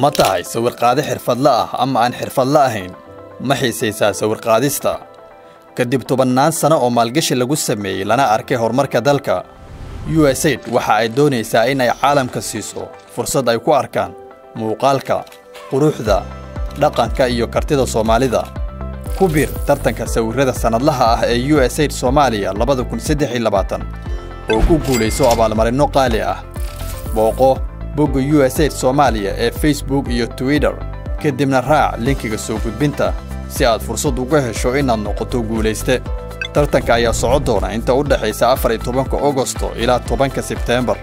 ma tahay sawirqaade xirfadle ah ama aan xirfadle ahayn? Ma xiisaysaa sawirqaadista kadib tobannaan sano oo maalgashi lagu sameeyey lana arkay horumarka dalka. Usaid waxa ay doonaysaa in ay caalamka siiso fursad ay ku arkaan muuqaalka quruxda dhaqanka iyo kartida soomaalida. Ku bir tartanka sawirrada sannadlaha ah ee usaid soomaaliya oo ku guulayso abaalmarinno qaali ah. Booqo bogga usaid soomaaliya ee facebook iyo twitter. Kadibna raac linkiga soo gudbinta si aad fursad uga hesho inaad noqoto guulayste. Tartanka ayaa soco doona inta u dhexaysa afar iyo tobanka agosto ilaa tobanka sebteembar